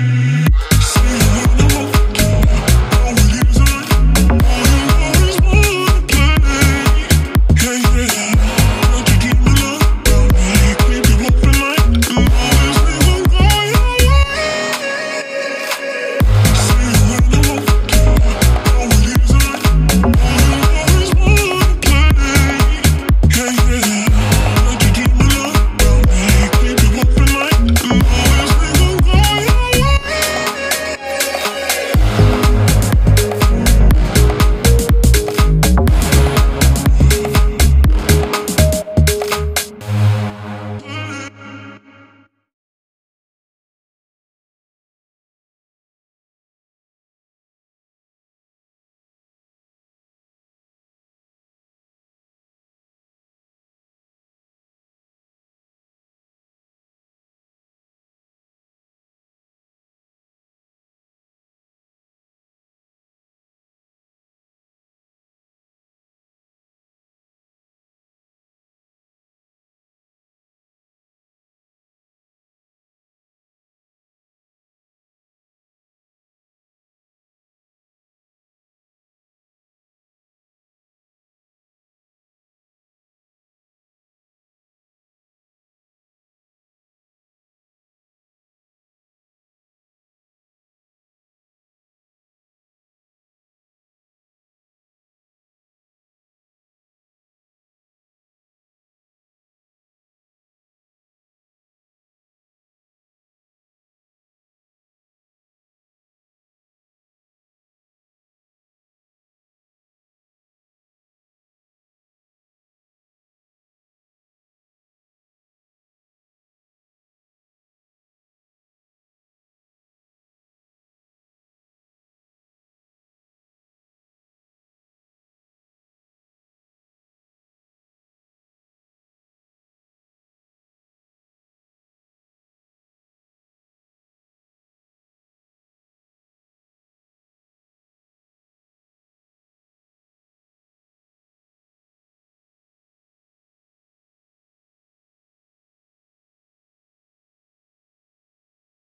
Mm-hmm.